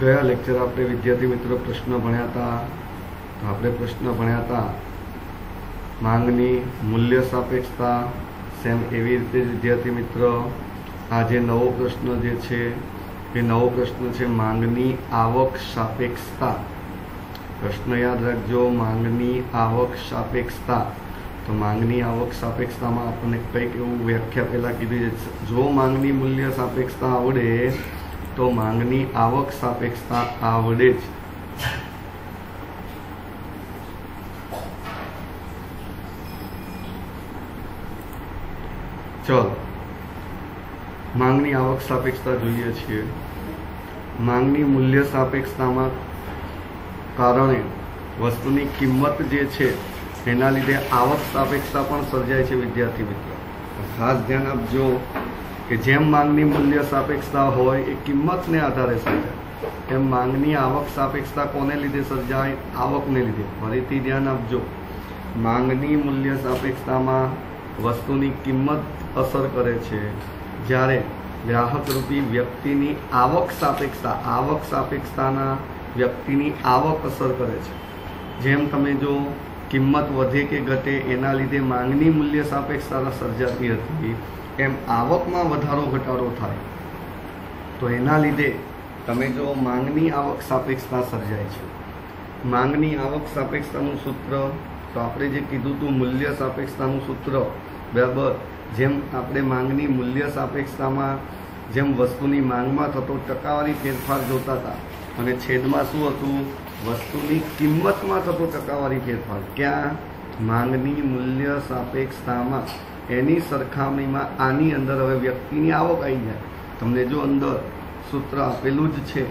ગયા લેક્ચર આપણે વિદ્યાર્થી મિત્રો પ્રશ્ન ભણ્યા હતા. તો આપણે પ્રશ્ન ભણ્યા હતા. માંગની મૂલ્ય સાપેક્ષતા સેમ એવી રીતે વિદ્યાર્થી મિત્રો, આજે નવો પ્રશ્ન જે છે, એ નવો પ્રશ્ન છે માંગની આવક સાપેક્ષતા. પ્રશ્ન યાદ રાખજો, માંગની આવક સાપેક્ષતા. તો માંગની આવક સાપેક્ષતામાં આપણને કંઈક એવું વ્યાખ્યા પહેલાં કીધી છે. જો માંગની મૂલ્ય સાપેક્ષતા આવડે તો માંગની આવક સાપેક્ષતા આવડે જ. ચલ. માંગની આવક સાપેક્ષતા જોઈએ છીએ. માંગની મૂલ્ય સાપેક્ષતામાં કારણે વસ્તુની કિંમત જે છે, એના લીધે આવક સાપેક્ષતા પણ સર્જાય છે વિદ્યાર્થી મિત્રો. ખાસ ધ્યાન આપજો. કે જેમ માંગની મૂલ્ય સાપેક્ષતા હોય એ કિંમતને આધારે સર્જાય એમ માંગની આવક સાપેક્ષતા કોને લીધે સર્જાય? આવકને લીધે. ફરીથી ધ્યાન આપજો. માંગની મૂલ્ય સાપેક્ષતામાં વસ્તુની કિંમત અસર કરે છે. જ્યારે ગ્રાહકરૂપી વ્યક્તિની આવક સાપેક્ષતા, આવક સાપેક્ષતાના વ્યક્તિની આવક અસર કરે છે. જેમ તમે જો કિંમત વધે કે ઘટે, એના લીધે માંગની મૂલ્ય સાપેક્ષતા સર્જાતી હતી. એમ આવકમાં વધારો, ઘટાડો થાય? તો એના લીધે તમે જો માંગની આવક સાપેક્ષતા સર્જાય છે. માંગની આવક સાપેક્ષતાનું સૂત્ર, તો આપણે જે કીધું હતું મૂલ્ય સાપેક્ષતાનું સૂત્ર, બરાબર? જેમ આપણે માંગની મૂલ્ય સાપેક્ષતામાં, જેમ વસ્તુની માંગમાં થતો ટકાવારી ફેરફાર જોતા હતા, અને છેદમાં શું હતું? વસ્તુની કિંમતમાં થતો ટકાવારી ફેરફાર. ક્યાં? માંગની મૂલ્ય સાપેક્ષતામાં. એની સરખામણીમાં આની અંદર હવે વ્યક્તિની આવક આવી જાય. તમને જો અંદર સૂત્ર આપેલું જ છે,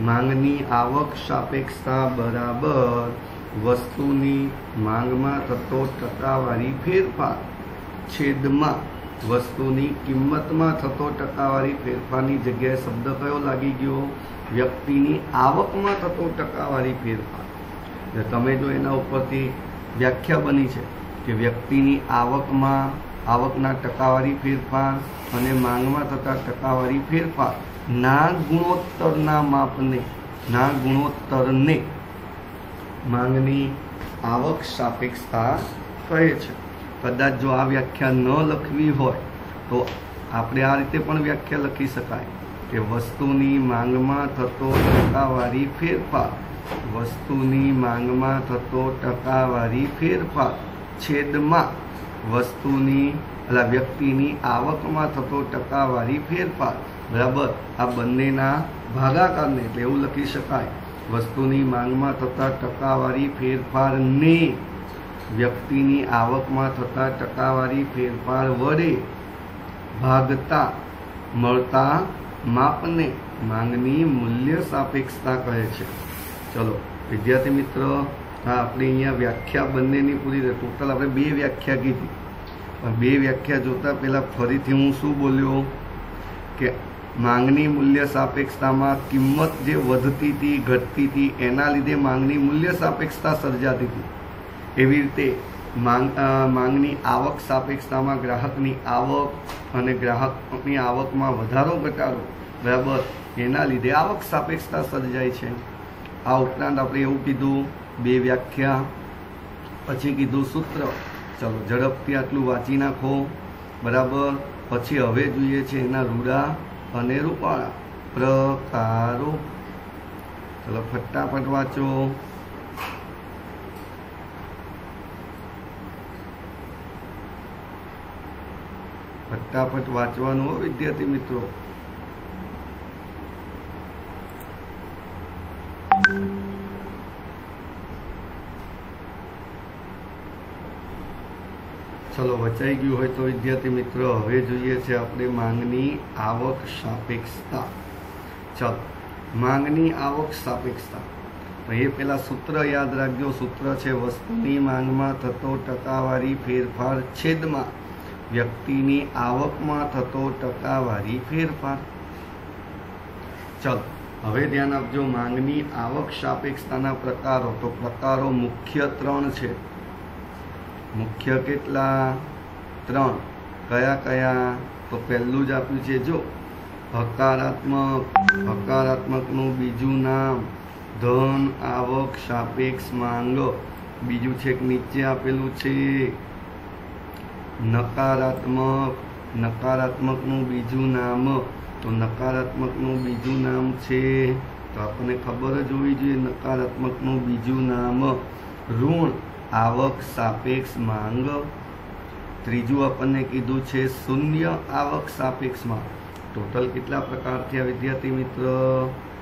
માંગની આવક સાપેક્ષતા બરાબર વસ્તુની માંગમાં થતો ટકાવારી ફેરફાર, છેદમાં વસ્તુની કિંમતમાં થતો ટકાવારી ફેરફારની જગ્યાએ શબ્દ કયો લાગી ગયો? વ્યક્તિની આવકમાં થતો ટકાવારી ફેરફાર. એટલે તમે જો એના ઉપરથી વ્યાખ્યા બની છે કે વ્યક્તિની આવકમાં આવકના ટકાવારી ફેરફાર અને માંગમાં થતા ટકાવારી ફેરફાર. ના ગુણોત્તરના માપને, ના ગુણોત્તરને માંગની આવક સાપેક્ષતા કહે છે. કદાચ જો આ વ્યાખ્યા ન લખવી હોય, તો આપણે આ રીતે પણ વ્યાખ્યા લખી શકાય કે વસ્તુની માંગમાં થતો ટકાવારી ફેરફાર. વસ્તુની માંગમાં થતો ટકાવારી ફેરફાર. છેદમાં વસ્તુની એટલે વ્યક્તિની આવકમાં થતો ટકાવારી ફેરફાર. બરાબર? આ બંનેના ભાગાકારને એટલે એવું લખી શકાય. વસ્તુની માંગમાં થતા ટકાવારી ફેરફારને વ્યક્તિની આવકમાં થતા ટકાવારી ફેરફાર વડે ભાગતા, મળતા માપને માંગની મૂલ્ય સાપેક્ષતા કહે છે. ચલો, વિદ્યાર્થી મિત્રો હા, આપણે અહીંયા વ્યાખ્યા બંનેની પૂરી ટોટલ આપણે બે વ્યાખ્યા કીધી. પણ બે વ્યાખ્યા જોતા પહેલાં ફરીથી હું શું બોલ્યો? કે માંગની મૂલ્ય સાપેક્ષતામાં કિંમત જે વધતી હતી, ઘટતી હતી, એના લીધે માંગની મૂલ્ય સાપેક્ષતા સર્જાતી હતી. એવી રીતે માંગ માંગની આવક સાપેક્ષતામાં ગ્રાહકની આવક અને ગ્રાહકની આવકમાં વધારો ઘટાડો, બરાબર, એના લીધે આવક સાપેક્ષતા સર્જાય છે. આ ઉપરાંત આપણે એવું કીધું, બે વ્યાખ્યા, પછી કીધું સૂત્ર. ચલો, ઝડપથી આટલું વાંચી નાખો. બરાબર? પછી હવે જોઈએ છે એના રૂડા અને રૂપાળા. પ્રકારો. ચલો, ફટાફટ વાંચો. ફટાફટ વાંચવાનું વિદ્યાર્થી મિત્રો. ચલો વચાઈ ગયું હોય તો વિદ્યાર્થી મિત્રો, હવે જોઈએ છે આપણે માંગની આવક સાપેક્ષતા. ચલો, માંગની આવક સાપેક્ષતા. તો એ પેલા સૂત્ર યાદ રાખજો. સૂત્ર છે, વસ્તુની માંગમાં થતો ટકાવારી ફેરફાર છેદમાં. વ્યક્તિની આવકમાં થતો ટકાવારી ફેરફાર. ચલો, હવે ધ્યાન આપજો માંગની આવક સાપેક્ષતાના પ્રકારો. તો પ્રકારો મુખ્ય ત્રણ છે. મુખ્ય કેટલા? ત્રણ. કયા કયા? તો પહેલું જ આપ્યું છે, જો, હકારાત્મક. હકારાત્મકનું બીજું નામ, ધન, આવક, સાપેક્ષ, માંગ. બીજું છે નીચે આપેલું છે, નકારાત્મક. નકારાત્મકનું બીજું નામ. તો નકારાત્મકનું બીજું નામ છે, તો આપણને ખબર જ હોવી જોઈએ, નકારાત્મકનું બીજું નામ. ઋણ. આવક સાપેક્ષ માંગ. ત્રીજું આપણને કીધું છે શૂન્ય આવક સાપેક્ષમાં ટોટલ કેટલા પ્રકાર થયા વિદ્યાર્થી મિત્ર?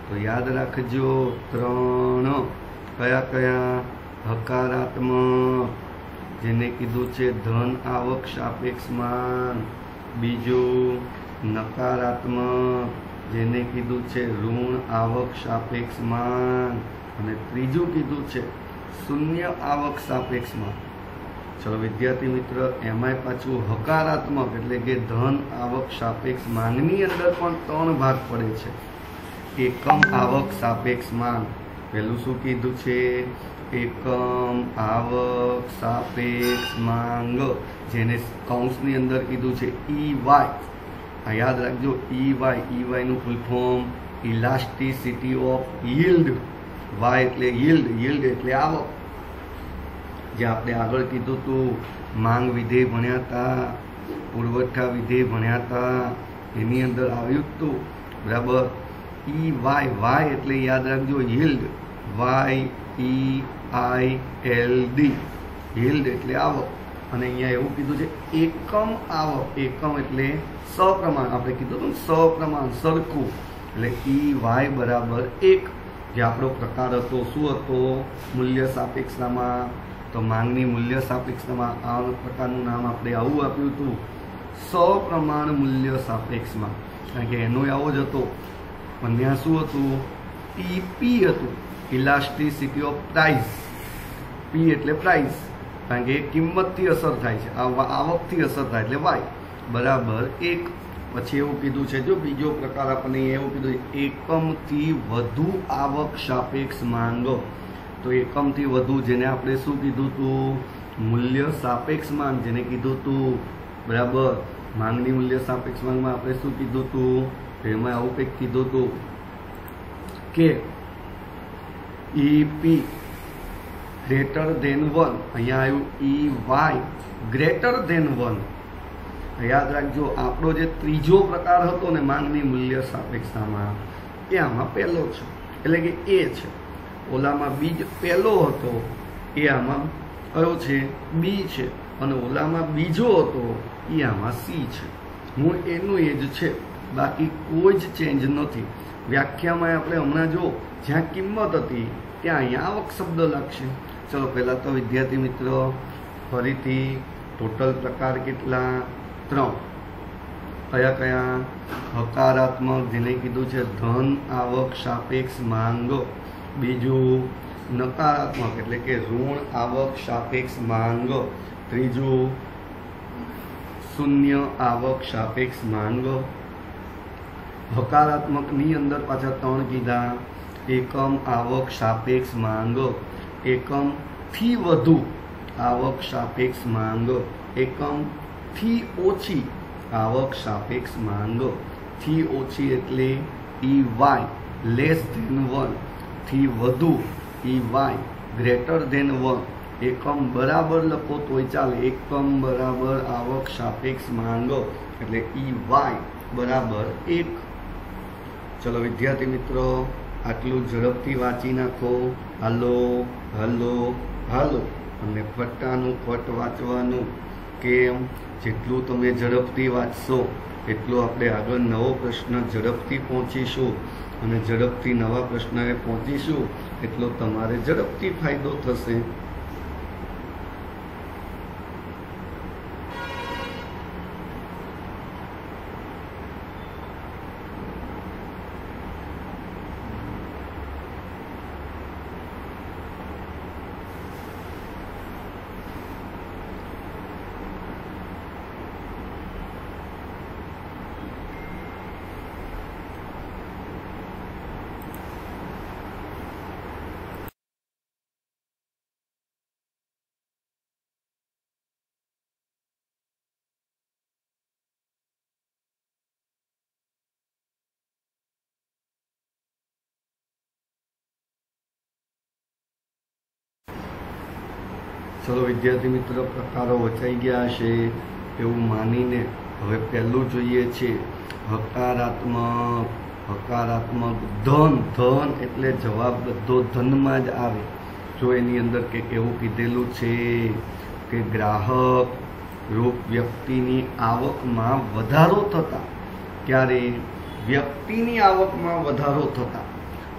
તો યાદ રાખજો, ત્રણ. કયા કયા? હકારાત્મક. જેને કીધું છે ધન આવક સાપેક્ષમાં બીજું, નકારાત્મક. જેને કીધું છે ઋણ આવક સાપેક્ષમાં અને ત્રીજું કીધું છે શૂન્ય આવક સાપેક્ષમાં. ચલો વિદ્યાર્થી મિત્ર, એમાંય પાછું હકારાત્મક એટલે કે ધન આવક સાપેક્ષ માંગની અંદર પણ ત્રણ ભાગ પડે છે. એકમ આવક સાપેક્ષ માંગ પહેલું શું કીધું છે? એકમ આવક સાપેક્ષ માંગ, જેને કૌંસની અંદર કીધું છે ઈ વાય. યાદ રાખજો, E Y, E વાયનું full form elasticity of yield. Y એટલે યીલ્ડ યીલ્ડ એટલે આવક જે આપણે આગળ કીધું હતું માંગ વિધેય ભણ્યા હતા પુરવઠા વિધેય ભણ્યા હતા એની અંદર આવ્યું હતું બરાબર? ઈ વાય વાય એટલે યાદ રાખજો, yield. Y, E, I, L, D. Yield એટલે આવક અને અહીંયા એવું કીધું છે, એકમ આવક એકમ એટલે સપ્રમાણ. આપણે કીધું હતું સપ્રમાણ, સરખું. એટલે ઈ વાય બરાબર એક. જે આપણો પ્રકાર હતો, શું હતો, મૂલ્ય સાપેક્ષતામાં, તો માંગની મૂલ્ય સાપેક્ષતામાં આ પ્રકારનું નામ આપણે આવું આપ્યું હતું, સપ્રમાણ મૂલ્ય સાપેક્ષમાં. કારણ કે એનો આવો જ હતો. પણ ત્યાં શું હતું? પી હતું. ઇલાસ્ટિસિટી ઓફ પ્રાઇસ પી એટલે પ્રાઇસ કારણ કે કિંમતથી અસર થાય છે. આવકથી અસર થાય એટલે વાય બરાબર એક પછી એવું કીધું છે, જો બીજો પ્રકાર આપણને એવું કીધું એકમથી વધુ આવક સાપેક્ષ માંગ. તો એકમથી વધુ જેને આપણે શું કીધું હતું મૂલ્ય સાપેક્ષ માંગ. જેને કીધું હતું બરાબર? માંગની મૂલ્ય સાપેક્ષ માંગમાં આપણે શું કીધું હતું એમાં આવું કંઈક કીધું હતું કે ઈપી ગ્રેટર ધેન વન અહીંયા આવ્યું E Y greater than one યાદ રાખજો, આપણો જે ત્રીજો પ્રકાર હતો ને માંગની મૂલ્ય સાપેક્ષતામાં, એ આમાં પહેલો છે. એટલે કે એ છે. ઓલામાં બીજ પહેલો હતો, એ આમાં કયો છે? બી છે. અને ઓલામાં બીજો હતો, એ આમાં સી છે. હું એનું એ જ છે. બાકી કોઈ જ ચેન્જ નથી. વ્યાખ્યામાં આપણે હમણાં જો જ્યાં કિંમત હતી, ત્યાં અહીંયા આવક શબ્દ લાગશે. ચલો, પહેલાં તો વિદ્યાર્થી મિત્રો, ફરીથી ટોટલ પ્રકાર કેટલા? ત્રણ કયા કયા? હકારાત્મક જેને કીધું છે, ધન, આવક, સાપેક્ષ, માંગ. બીજું, નકારાત્મક એટલે કે ઋણ, આવક, સાપેક્ષ, માંગ. ત્રીજું, શૂન્ય, આવક, સાપેક્ષ, માંગ. હકારાત્મકની અંદર પાછા ત્રણ કીધા. એકમ, આવક, સાપેક્ષ, માંગ. એકમથી વધુ આવક, સાપેક્ષ, માંગ. એકમથી ઓછી આવક સાપેક્ષ માંગ. થી ઓછી એટલે ઈ વાય લેસ ધેન વનથી વધુ E Y greater than one એકમ બરાબર લખો તોય ચાલે. એકમ બરાબર આવક સાપેક્ષ માંગ એટલે ઈ વાય બરાબર એક. ચલો વિદ્યાર્થી મિત્રો, આટલું ઝડપથી વાંચી નાખો. હાલો હાલો હાલો. અને ફટાનું ફટ વાંચવાનું. કેમ જેટલું તમે ઝડપથી વાંચશો, એટલો આપણે આગળ નવો પ્રશ્ન ઝડપથી પહોંચીશું. અને ઝડપથી નવા પ્રશ્નએ પહોંચીશું, એટલો તમારે ઝડપથી ફાયદો થશે. વિદ્યાર્થી મિત્રો પ્રકારો વચાઈ ગયા છે એવું માનીને હવે પહેલું જોઈએ છે હકારાત્મક હકારાત્મક ધન ધન એટલે જવાબ બધો ધનમાં જ આવે. જો એની અંદર કે એવું કીધેલું છે કે ગ્રાહક રૂપ વ્યક્તિની આવકમાં વધારો થતા, ત્યારે વ્યક્તિની આવકમાં વધારો થતા,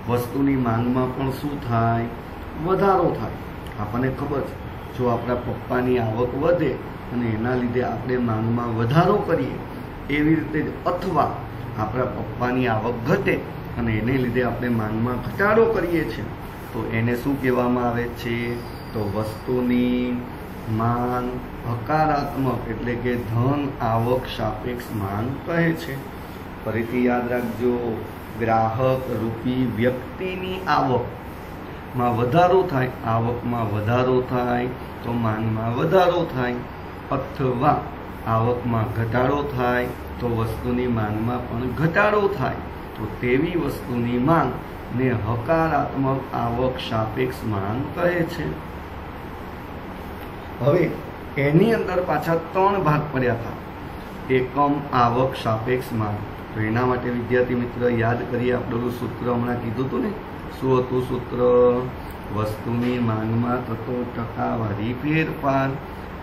વસ્તુની માંગમાં પણ શું થાય? વધારો થાય. આપણને ખબર છે. જો આપણા પપ્પાની આવક વધે અને એના લીધે આપણે માંગમાં વધારો કરીએ, એવી રીતે અથવા આપણા પપ્પાની આવક ઘટે અને એને લીધે આપણે માંગમાં ઘટાડો કરીએ છીએ, તો એને શું કહેવામાં આવે છે? તો વસ્તુની માંગ હકારાત્મક એટલે કે ધન આવક સાપેક્ષ માન કહે છે. ફરીથી યાદ રાખજો, ગ્રાહક રૂપી વ્યક્તિની આવકમાં વધારો થાય, આવકમાં વધારો થાય, તો માંગમાં વધારો થાય. અથવા આવકમાં ઘટાડો થાય, તો વસ્તુની માંગમાં પણ ઘટાડો થાય. તો તેવી વસ્તુની માંગને હકારાત્મક આવક સાપેક્ષ માંગ કહે છે. હવે એની અંદર પાછા ત્રણ ભાગ પડ્યા હતા. એકમ આવક સાપેક્ષ માંગ. તો એના માટે વિદ્યાર્થી મિત્ર યાદ કરીએ, આપણું સૂત્ર હમણાં કીધું હતું ને? શું હતું સૂત્ર વસ્તુની માંગમાં થતો ટકાવારી ફેરફાર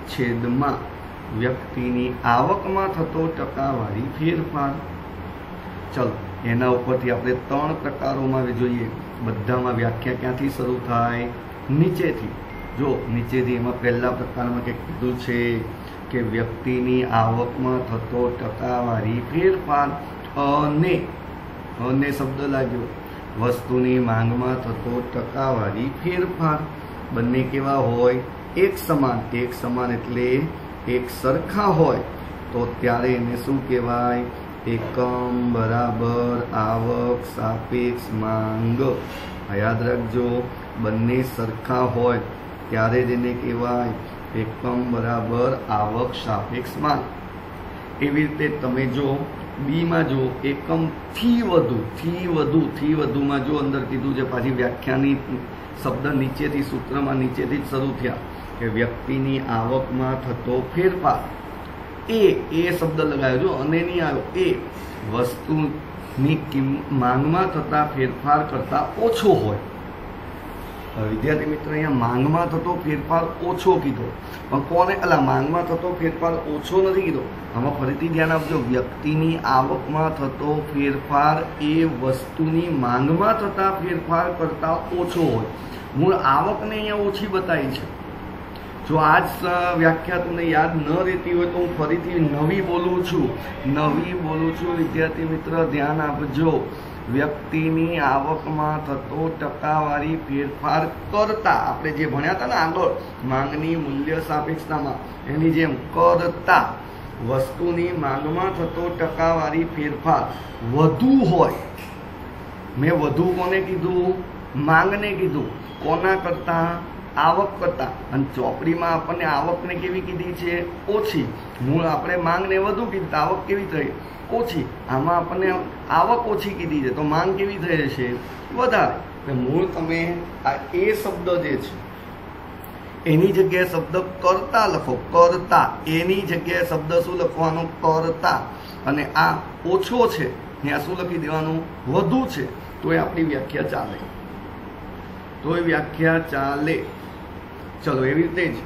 છેદમાં વ્યક્તિની આવકમાં થતો ટકાવારી ફેરફાર ચલો એના ઉપરથી આપણે ત્રણ પ્રકારોમાં જોઈએ. બધામાં વ્યાખ્યા ક્યાંથી શરૂ થાય? નીચેથી. જો, નીચેથી એમાં પહેલા પ્રકારમાં કંઈક કીધું છે કે વ્યક્તિની આવકમાં થતો ટકાવારી ફેરફાર અને અને શબ્દ લાગ્યો. વસ્તુની માંગમાં થતો ટકાવારી ફેરફાર. બંને કેવા હોય? એક સમાન એક સમાન એટલે એક સરખા હોય. તો ત્યારે એને શું કહેવાય? એકમ, બરાબર, આવક, સાપેક્ષ, માંગ. યાદ રાખજો, બંને સરખા હોય. ત્યારે જ એને કહેવાય એકમ, બરાબર, આવક, સાપેક્ષ, માંગ. એવી રીતે તમે જો બીમાં જો એકમથી વધુ થી વધુ, થી વધુમાં જો અંદર કીધું છે, પાછી વ્યાખ્યાની શબ્દ નીચેથી, સૂત્રમાં નીચેથી જ શરૂ થયા કે વ્યક્તિની આવકમાં થતો ફેરફાર. એ એ શબ્દ લગાવ્યો જો અને નહીં આવ્યો, એ વસ્તુની કિંમ, માંગમાં થતા ફેરફાર કરતા ઓછો હોય. વિદ્યાર્થી મિત્ર, અહીંયા માંગમાં થતો ફેરફાર ઓછો કીધો. પણ કોને અલા, માંગમાં થતો ફેરફાર ઓછો નથી કીધો. આમાં ફરીથી ધ્યાન આપજો. વ્યક્તિની આવકમાં થતો ફેરફાર એ વસ્તુની માંગમાં થતા ફેરફાર કરતા ઓછો હોય. મૂળ આવકને અહીંયા ઓછી બતાવી છે. જો આજ વ્યાખ્યા તમને યાદ ન રહેતી હોય તો હું ફરીથી નવી બોલું છું. નવી બોલું છું. વિદ્યાર્થી મિત્ર, ધ્યાન આપજો. વ્યક્તિની આવકમાં થતો ટકાવારી ફેરફાર કરતા, આપણે જે ભણ્યા હતા ને આગળ, માંગની મૂલ્ય સાપેક્ષતામાં, એની જેમ કરતા વસ્તુની માંગમાં થતો ટકાવારી ફેરફાર વધુ હોય. મેં વધુ કોને કીધું? માંગને કીધું. કોના કરતાં? આવક કરતાં. અને ચોપડીમાં આપણને આવકને કેવી કીધી છે? ઓછી. મૂળ આપણે માંગને વધુ કીધી આવક કેવી થઈ? ઓછી. આમાં આપણને આવક ઓછી કીધી છે, તો માંગ કેવી થઈ છે વધારે. મૂળ તમે આ એ શબ્દ જે છે એની જગ્યાએ શબ્દ કરતા લખો. કરતા. એની જગ્યાએ શબ્દ શું લખવાનો? કરતા. અને આ ઓછો છે. ત્યાં શું લખી દેવાનું? વધુ છે. તો એ આપણી વ્યાખ્યા ચાલે. તો એ વ્યાખ્યા ચાલે. ચલો, એવી રીતે જ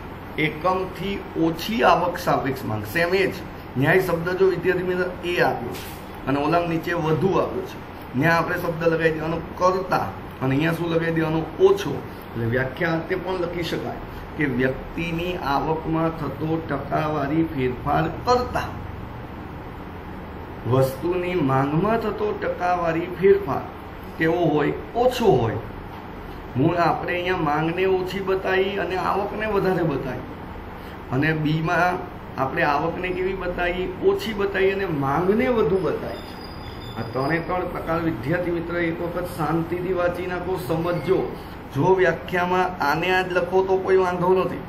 એકમથી ઓછી આવક સાપેક્ષ માંગ. સેમ એ જ. ન્યાય શબ્દ જો વિદ્યાર્થી મિત્ર એ આપ્યો છે અને ઓલામ નીચે વધુ આપ્યો છે. ત્યાં આપણે શબ્દ લગાવી દેવાનો કરતા અને અહીંયા શું લગાવી દેવાનો? ઓછો. એટલે વ્યાખ્યા તે પણ લખી શકાય. કે વ્યક્તિની આવકમાં થતો ટકાવારી ફેરફાર કરતા. વસ્તુની માંગમાં થતો ટકાવારી ફેરફાર. કેવો હોય, ઓછો હોય. મૂળ આપણે અહીંયા માંગને ઓછી બતાવી અને આવકને વધારે બતાવી. અને બીમાં આપણે આવકને કેવી બતાવી? ઓછી બતાવી અને માંગને વધુ બતાવી. આ ત્રણે ત્રણ પ્રકાર વિદ્યાર્થી મિત્ર એક વખત શાંતિથી વાંચી નાખો, સમજજો. જો વ્યાખ્યામાં આને આ જ લખો તો કોઈ વાંધો નથી.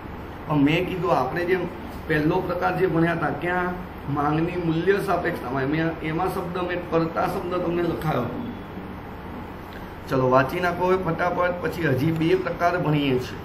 પણ મેં કીધું આપણે જે પહેલો પ્રકાર જે ભણ્યા હતા, ક્યાં? માંગની મૂલ્ય સાપેક્ષતામાં. મેં એમાં શબ્દ મેં કરતા શબ્દ તમને લખાયો. ચલો, વાંચી નાખો હવે ફટાફટ, પછી હજી બે પ્રકાર ભણીએ છીએ.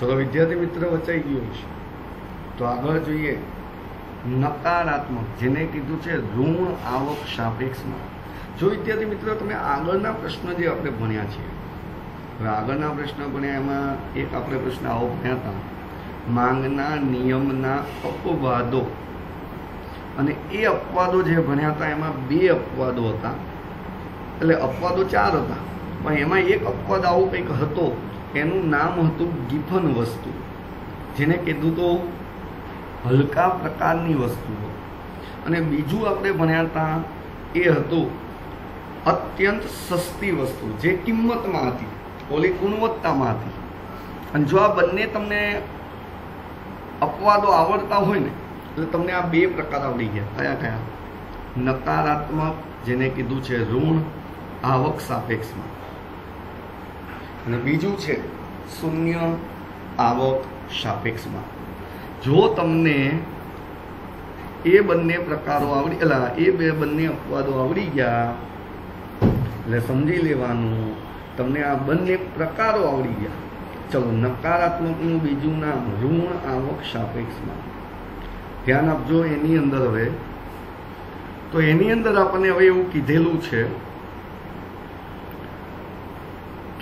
ચલો વિદ્યાર્થી મિત્ર વચાઈ ગયું છે તો આગળ જોઈએ. નકારાત્મક, જેને કીધું છે, ઋણ આવક સાપેક્ષમાં. જો વિદ્યાર્થી મિત્રો તમે આગળના પ્રશ્ન જે આપણે ભણ્યા છીએ, હવે આગળના પ્રશ્ન ભણ્યા એમાં એક આપણે પ્રશ્ન આવો ભણ્યા હતા. માંગના નિયમના અપવાદો. અને એ અપવાદો જે ભણ્યા હતા, એમાં બે અપવાદો હતા. એટલે અપવાદો ચાર હતા. પણ એમાં એક અપવાદ આવો કંઈક હતો. એનું નામ હતું ગિફન વસ્તુ, જેને કીધું તો હલકા પ્રકારની વસ્તુઓ અને બીજું આપણે ભણ્યા હતા એ હતું અત્યંત સસ્તી વસ્તુ, જે કિંમતમાં હતી, ઓલી ગુણવત્તામાં હતી અને જો આ બંને તમને અપવાદો આવડતા હોય ને એટલે તમને આ બે પ્રકાર આવડી ગયા. કયા કયા? નકારાત્મક, જેને કીધું છે ઋણ, આવક સાપેક્ષમાં. અને બીજું છે, શૂન્ય આવક સાપેક્ષમાં. જો તમને એ બંને પ્રકારો આવડી એલા એ બે બંને અપવાદો આવડી ગયા, એટલે સમજી લેવાનું, તમને આ બંને પ્રકારો આવડી ગયા. ચલો, નકારાત્મકનું બીજું નામ ઋણ આવક સાપેક્ષમાં. ધ્યાન આપજો એની અંદર હવે. તો એની અંદર આપણને હવે એવું કીધેલું છે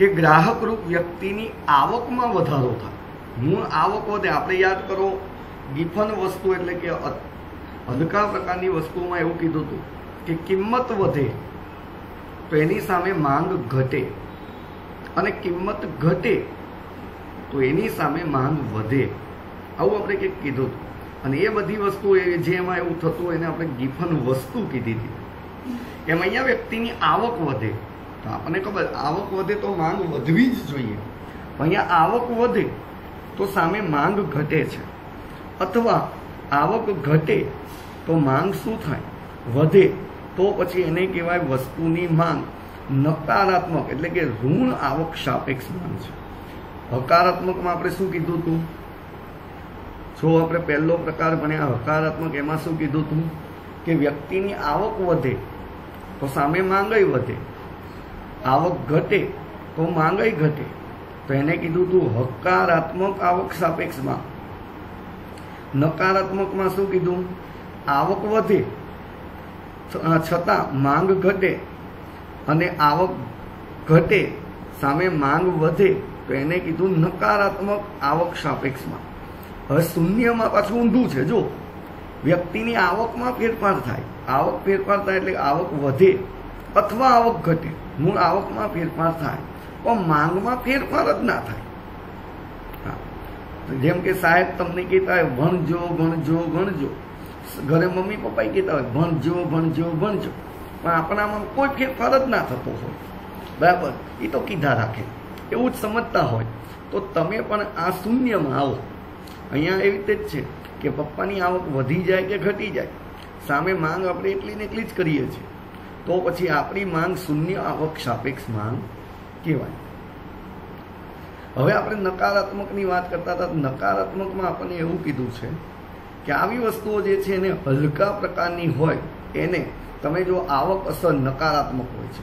કે ગ્રાહકરૂપ વ્યક્તિની આવકમાં વધારો થાય. મૂળ આવક વધે, આપણે યાદ કરો ગિફન વસ્તુ એટલે કે હલકા પ્રકારની વસ્તુમાં એવું કીધું હતું કે કિંમત વધે તો એની સામે માંગ ઘટે. અને કિંમત ઘટે તો એની સામે માંગ વધે. આવું આપણે કંઈક કીધું હતું. અને એ બધી વસ્તુ જે એમાં એવું થતું એને આપણે ગિફન વસ્તુ કીધી હતી. એમ અહીંયા વ્યક્તિની આવક વધે. તો આપણને ખબર, આવક વધે તો માંગ વધવી જ જોઈએ. અહીંયા આવક વધે તો સામે માંગ ઘટે છે. અથવા આવક ઘટે તો માંગ શું થાય? વધે તો પછી એને કહેવાય વસ્તુની માંગ. નકારાત્મક એટલે કે ઋણ આવક સાપેક્ષ માંગ છે. હકારાત્મકમાં આપણે શું કીધું હતું? જો આપણે પહેલો પ્રકાર ભણ્યા હકારાત્મક, એમાં શું કીધું હતું? કે વ્યક્તિની આવક વધે તો સામે માંગય વધે. આવક ઘટે તો માંગાઈ ઘટે. તો એને કીધું, તું હકારાત્મક આવક સાપેક્ષમાં. નકારાત્મકમાં શું કીધું? આવક વધે. છતાં માંગ ઘટે અને આવક ઘટે, સામે માંગ વધે, તો એને કીધું, નકારાત્મક આવક સાપેક્ષમાં. હવે શૂન્યમાં પાછું ઊંધું છે જો વ્યક્તિની આવકમાં ફેરફાર થાય. આવક ફેરફાર થાય એટલે આવક વધે અથવા આવક ઘટે. મૂળ આવકમાં ફેરફાર થાય. પણ માંગમાં ફેરફાર જ ના થાય. જેમ કે સાહેબ તમને કહેતા હોય, ભણજો ભણજો ભણજો. ઘરે મમ્મી પપ્પા કહેતા હોય, ભણજો ભણજો ભણજો. પણ આપણામાં કોઈ ફેરફાર જ ના થતો હોય. બરાબર? એ તો કીધા રાખે. એવું જ સમજતા હોય. તો તમે પણ આ શૂન્યમાં આવો. અહીંયા એવી રીતે જ છે કે પપ્પાની આવક વધી જાય કે ઘટી જાય. સામે માંગ આપણે એટલી ને એટલી જ કરીએ છીએ. તો પછી આપણી માંગ શૂન્ય આવક સાપેક્ષ માંગ કહેવાય. હવે આપણે નકારાત્મકની વાત કરતા હતા નકારાત્મકમાં આપણને એવું કીધું છે કે આવી વસ્તુઓ જે છે એને હલકા પ્રકારની હોય, એને તમે જો આવક અસર નકારાત્મક હોય છે.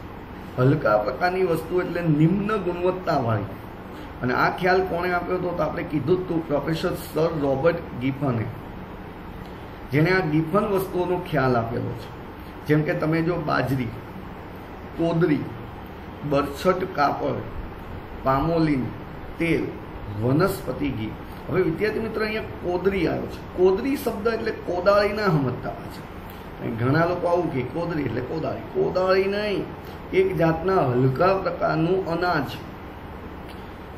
હલકા પ્રકારની વસ્તુ એટલે નિમ્ન ગુણવત્તાવાળી. અને આ ખ્યાલ કોણે આપ્યો હતો તો આપણે કીધું હતું પ્રોફેસર સર રોબર્ટ ગિફને, જેણે આ ગિફન વસ્તુઓનો ખ્યાલ આપેલો છે. જેમ કે તમે જો બાજરી, કોદરી, બરછટ કાપડ, પામોલીન, તેલ, વનસ્પતિ ઘી. હવે વિદ્યાર્થી મિત્રો, અહીંયા કોદરી આવ્યો છે. કોદરી શબ્દ એટલે કોદાળી ના સમજતા છે. ઘણા લોકો આવું કે કોદરી એટલે કોદાળી. કોદાળી નહીં, એક જાતના હલકા પ્રકારનું અનાજ.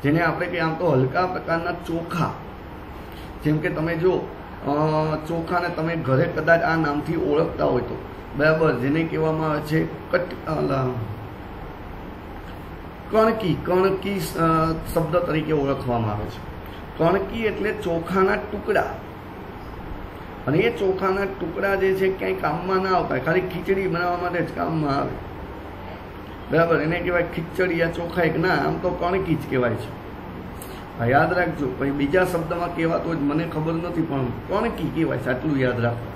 જેને આપણે કહીએ આમ તો હલકા પ્રકારના ચોખા. જેમ કે તમે જો ચોખાને તમે ઘરે કદાચ આ નામથી ઓળખતા હોય તો. બરાબર જેને કહેવામાં આવે છે કટ કણકી કણકી શબ્દ તરીકે ઓળખવામાં આવે છે. કણકી એટલે ચોખાના ટુકડા. અને એ ચોખાના ટુકડા જે છે ક્યાંય કામમાં ના આવતા, ખાલી ખીચડી બનાવવા માટે જ કામમાં આવે. બરાબર, એને કહેવાય ખીચડી યા ચોખા એક ના, આમ તો કણકી જ કહેવાય છે. હા યાદ રાખજો પછી બીજા શબ્દમાં કહેવાતો જ મને ખબર નથી, પણ કણકી કહેવાય છે, આટલું યાદ રાખો.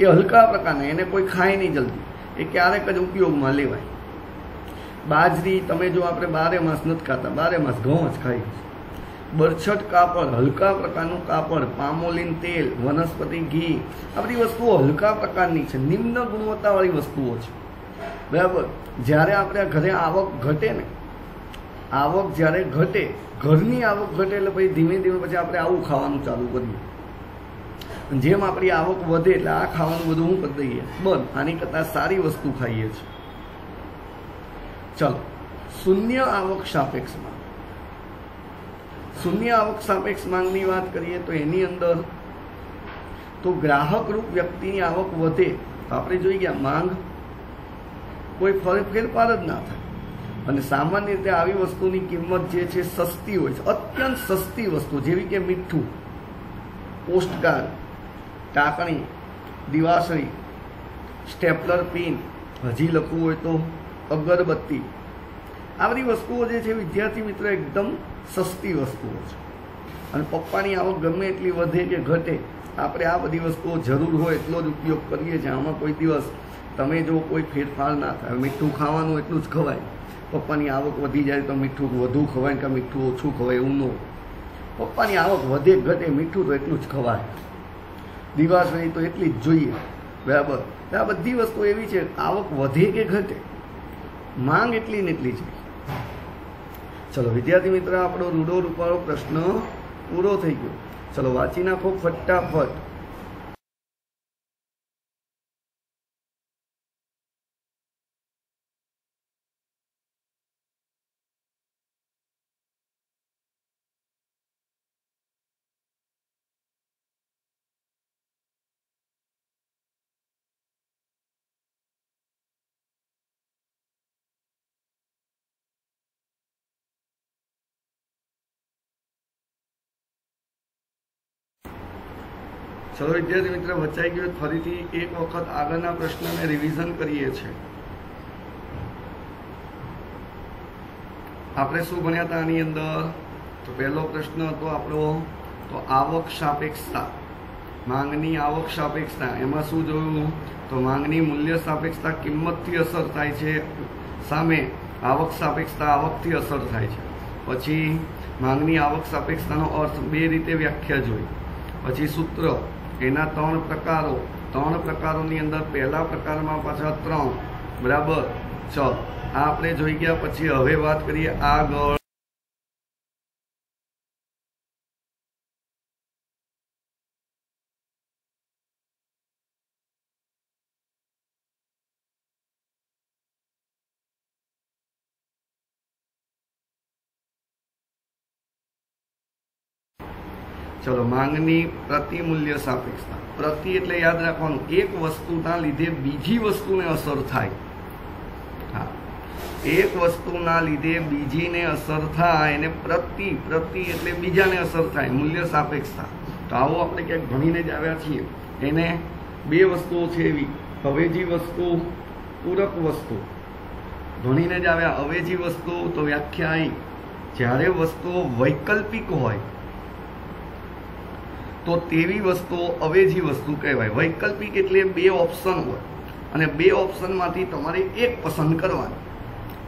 એ હલકા પ્રકારના, એને કોઈ ખાય નહીં જલ્દી. એ ક્યારેક જ ઉપયોગમાં લેવાય. બાજરી, તમે જો આપણે બારે માસ નથી ખાતા, બારે માસ ઘઉં જ ખાઈ બરછટ કાપડ, હલકા પ્રકારનું કાપડ, પામોલિન તેલ, વનસ્પતિ ઘી, આ બધી વસ્તુઓ હલકા પ્રકારની છે, નિમ્ન ગુણવત્તાવાળી વસ્તુઓ છે. બરાબર? જ્યારે આપણે ઘરે આવક ઘટે ને, આવક જ્યારે ઘટે, ઘરની આવક ઘટે એટલે પછી ધીમે ધીમે પછી આપણે આવું ખાવાનું ચાલુ કરીએ. જેમ આપણી આવક વધે એટલે આ ખાવાનું બધું હું કરી દઈએ. બંધ આની કરતાં સારી વસ્તુ ખાઈએ છીએ. ચલો, શૂન્ય આવક સાપેક્ષમાં શૂન્ય આવક સાપેક્ષ માંગની વાત કરીએ તો એની અંદર તો ગ્રાહકરૂપ વ્યક્તિની આવક વધે, તો આપણે જોઈ ગયા, માંગ કોઈ ફેરફાર જ ના થાય. અને સામાન્ય રીતે આવી વસ્તુની કિંમત જે છે, સસ્તી હોય છે, અત્યંત સસ્તી વસ્તુ, જેવી કે મીઠું, પોસ્ટકાર્ડ ટાંકણી, દિવાસળી, સ્ટેપલર પિન, હજી લખવું હોય તો અગરબત્તી. આ બધી વસ્તુઓ જે છે, વિદ્યાર્થી મિત્રો, એકદમ સસ્તી વસ્તુઓ છે. અને પપ્પાની આવક ગમે એટલી વધે કે ઘટે, આપણે આ બધી વસ્તુઓ જરૂર હોય એટલો જ ઉપયોગ કરીએ છીએ. આમાં કોઈ દિવસ તમે જો કોઈ ફેરફાર ના થાય મીઠું ખાવાનું એટલું જ ખવાય. પપ્પાની આવક વધી જાય તો મીઠું વધુ ખવાય કે મીઠું ઓછું ખવાય એવું ન પપ્પાની આવક વધે ઘટે, મીઠું તો એટલું જ ખવાય. દિવાસળી તો એટલી જ જોઈએ. બરાબર? આ બધી વસ્તુ એવી છે, આવક વધે કે ઘટે? માંગ એટલી ને એટલી છે. ચલો, વિદ્યાર્થી મિત્ર, આપણો રૂડો રૂપાળો પ્રશ્ન પૂરો થઈ ગયો. ચલો, વાંચી નાખો ફટાફટ. ચલો, વિદ્યાર્થી મિત્ર, વચાઈ ગયો. ફરીથી એક વખત આગળના પ્રશ્નને રિવિઝન કરીએ છીએ. આપણે શું ભણ્યા હતા આની અંદર? તો પહેલો પ્રશ્ન હતો આપણો, તો આવક સાપેક્ષતા. માંગની આવક સાપેક્ષતા. એમાં શું જોયું? તો માંગની મૂલ્ય સાપેક્ષતા કિંમતથી અસર થાય છે. સામે આવક સાપેક્ષતા આવકથી અસર થાય છે. પછી માંગની આવક સાપેક્ષતાનો અર્થ બે રીતે વ્યાખ્યા જોઈ. પછી સૂત્ર. એના ત્રણ પ્રકારો. ત્રણ પ્રકારોની અંદર પહેલા પ્રકારમાં પાછા ત્રણ. બરાબર? છ. આ આપણે જોઈ ગયા પછી હવે વાત કરીએ આગળ. ચલો, માંગની પ્રતિ મૂલ્ય સાપેક્ષતા. પ્રતિ એટલે યાદ રાખવાનું, એક વસ્તુના લીધે બીજી વસ્તુને અસર થાય. હા. એક વસ્તુના લીધે બીજીને અસર થાય એને પ્રતિ પ્રતિ એટલે બીજાને અસર થાય, મૂલ્ય સાપેક્ષતા. તો આવો આપણે ક્યાંક ભણીને જ આવ્યા છીએ. એને બે વસ્તુઓ છે એવી. અવેજી વસ્તુ, પૂરક વસ્તુ. ભણીને જ આવ્યા અવેજી વસ્તુ તો વ્યાખ્યા આવી જ્યારે વસ્તુઓ વૈકલ્પિક હોય તો તેવી વસ્તુઓ અવેજી વસ્તુ કહેવાય. વૈકલ્પિક એટલે બે ઓપ્શન હોય. અને બે ઓપ્શનમાંથી તમારે એક પસંદ કરવાની.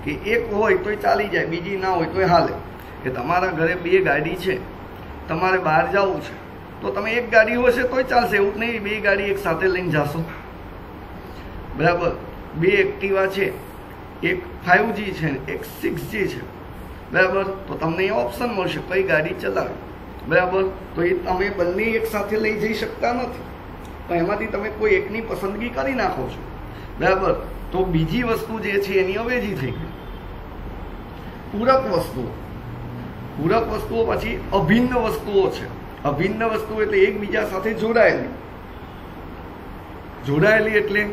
કે એક હોય તોય ચાલી જાય, બીજી ના હોય તોય હાલે. કે તમારા ઘરે બે ગાડી છે, તમારે બહાર જવું છે, તો તમે એક ગાડી હશે તોય ચાલશે. એવું જ નહીં, બે ગાડી એક સાથે લઈને જાશો. બરાબર? બે એક્ટિવા છે, એક ફાઇવ જી છે એક સિક્સ જી છે. બરાબર? તો તમને એ ઓપ્શન મળશે, કઈ ગાડી ચલાવે. બરાબર? તો એ તમે બંને એક સાથે લઈ જઈ શકતા નથી. તો એમાંથી તમે કોઈ એકની પસંદગી કરી નાખો છો. બરાબર? તો બીજી વસ્તુ જે છે એની અવેજી થઈ ગઈ. પૂરક વસ્તુઓ. પૂરક વસ્તુઓ પછી અભિન્ન વસ્તુઓ છે. અભિન્ન વસ્તુઓ એટલે એકબીજા સાથે જોડાયેલી. જોડાયેલી એટલે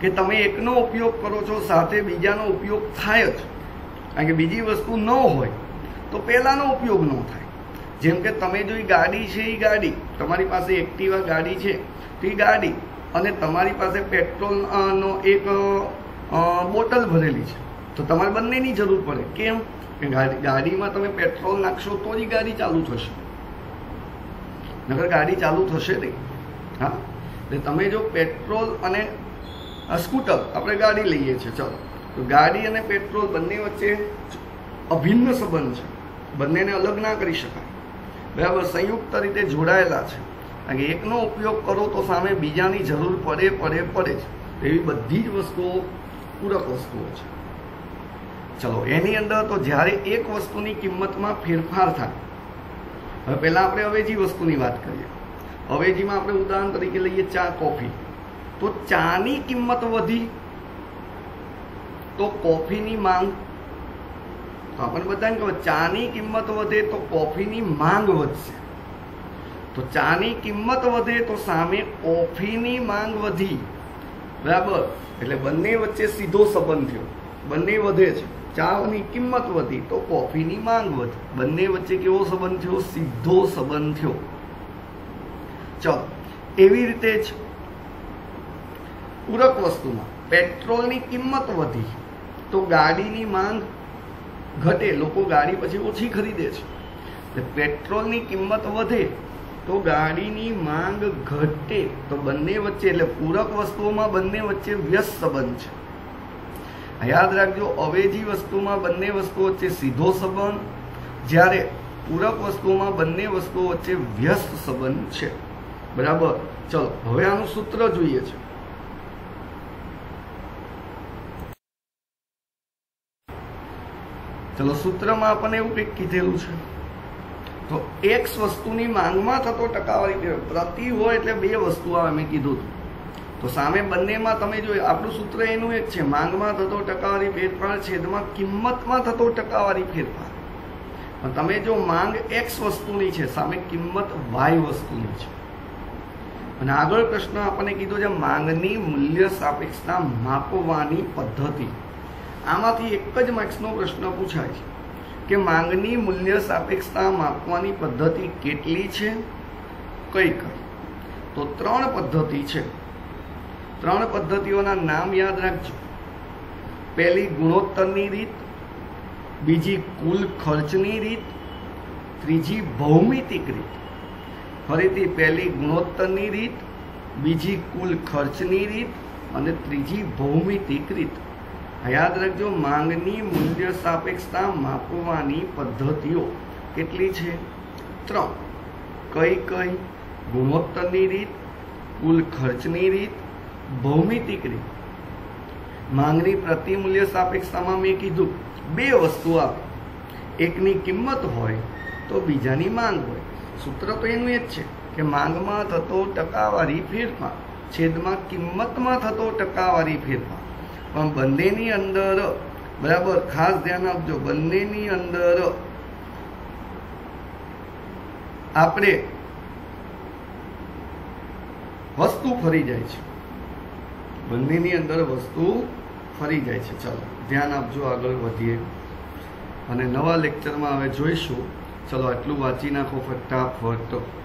કે તમે એકનો ઉપયોગ કરો છો, સાથે બીજાનો ઉપયોગ થાય જ. કારણ કે બીજી વસ્તુ ન હોય, તો પહેલાંનો ઉપયોગ ન થાય. જેમ કે તમે જો એ ગાડી છે એ ગાડી, તમારી પાસે એક્ટિવા ગાડી છે, તો એ ગાડી અને તમારી પાસે પેટ્રોલ નો એક બોટલ ભરેલી છે. તો તમારે બંનેની જરૂર પડે. કેમ? કે ગાડી, ગાડીમાં તમે પેટ્રોલ નાખશો તો જ ગાડી ચાલુ થશે. નગર ગાડી ચાલુ થશે નહીં. હા? એટલે તમે જો પેટ્રોલ અને સ્કૂટર આપણે ગાડી લઈએ છીએ, ચલો. તો ગાડી અને પેટ્રોલ બંને વચ્ચે અભિન્ન સંબંધ છે. બંનેને અલગ ના કરી શકાય. બરાબર, સંયુક્ત રીતે જોડાયેલા છે. કારણ કે એકનો ઉપયોગ કરો તો સામે બીજાની જરૂર પડે પડે પડે જ એવી બધી જ વસ્તુઓ, પૂરક વસ્તુઓ છે. ચલો, એની અંદર તો જ્યારે એક વસ્તુની કિંમતમાં ફેરફાર થાય, હવે પહેલાં આપણે અવેજી વસ્તુની વાત કરીએ. અવેજીમાં આપણે ઉદાહરણ તરીકે લઈએ ચા, કોફી. તો ચાની કિંમત વધી, તો કોફીની માંગ તો આપણને બધાને ખબર, ચાની કિંમત વધે તો કોફીની માંગ વધશે. તો ચાની કિંમત વધે તો સામે કોફીની માંગ વધી. બરાબર? એટલે બંને વચ્ચે સીધો સંબંધ થયો. બંને વધે છે. ચાની કિંમત વધી તો કોફીની માંગ વધી. બંને વચ્ચે કેવો સંબંધ થયો? સીધો સંબંધ થયો. ચલો, એવી રીતે જ પૂરક વસ્તુમાં પેટ્રોલની કિંમત વધી. તો ગાડીની માંગ ઘટે, લોકો ગાડી પછી ઓછી ખરીદે છે. પેટ્રોલની કિંમત વધે તો ગાડીની માંગ ઘટે તો બંને વચ્ચે, એટલે પૂરક વસ્તુઓમાં બંને વચ્ચે વ્યસ્ત સંબંધ છે. યાદ રાખજો, અવેજી વસ્તુમાં બંને વસ્તુઓ વચ્ચે સીધો સંબંધ, જ્યારે પૂરક વસ્તુઓમાં બંને વસ્તુઓ વચ્ચે વ્યસ્ત સંબંધ છે. બરાબર? ચલો, હવે આનું સૂત્ર જોઈએ છે. ચલો સૂત્રમાં આપણને એવું કંઈક કીધેલું છે. તો એક્સ વસ્તુની માંગમાં થતો ટકાવારી પ્રતિ હોય એટલે બે વસ્તુ આવે મેં કીધું હતું. તો સામે બંનેમાં તમે જોયું આપણું સૂત્ર એનું એક છે, માંગમાં થતો ટકાવારી ફેરફાર, છેદમાં કિંમતમાં થતો ટકાવારી ફેરફાર. પણ તમે જો માંગ એક્સ વસ્તુની છે, સામે કિંમત વાય વસ્તુની છે. અને આગળ પ્રશ્ન આપણને કીધો છે, માંગની મૂલ્ય સાપેક્ષતા માપવાની પદ્ધતિ. આમાંથી એક જ માર્ક્સનો પ્રશ્ન પૂછાય છે કે માંગની મૂલ્ય સાપેક્ષતા માપવાની પદ્ધતિ કેટલી છે? કઈ કઈ તો ત્રણ પદ્ધતિ છે. ત્રણ પદ્ધતિઓના નામ યાદ રાખજો. પહેલી ગુણોત્તરની રીત, બીજી કુલ ખર્ચની રીત, ત્રીજી ભૌમિતિક રીત. ફરીથી પહેલી ગુણોત્તરની રીત, બીજી કુલ ખર્ચની રીત અને ત્રીજી ભૌમિતિક રીત. યાદ રાખજો, માંગની મૂલ્ય સાપેક્ષતા માપવાની પદ્ધતિઓ કેટલી છે? ત્રણ. કઈ કઈ? ગુણોત્તરની રીત, કુલ ખર્ચની રીત, ભૌમિતિક રીત. માંગની પ્રતિ મૂલ્ય સાપેક્ષતામાં મેં કીધું, બે વસ્તુ આપે એકની કિંમત હોય તો બીજાની માંગ હોય. સૂત્ર તો એનું એ જ છે કે માંગમાં થતો ટકાવારી ફેરફાર, છેદમાં કિંમતમાં થતો ટકાવારી ફેરફાર. પણ બંનેની અંદર બરાબર, ખાસ ધ્યાન આપજો, બંનેની અંદર આપણે વસ્તુ ફરી જાય છે. બંનેની અંદર વસ્તુ ફરી જાય છે. ચાલો, ધ્યાન આપજો, આગળ વધીએ. અને નવા લેક્ચરમાં હવે જોઈશું. ચલો, આટલું વાંચી નાખો ફટાફટ.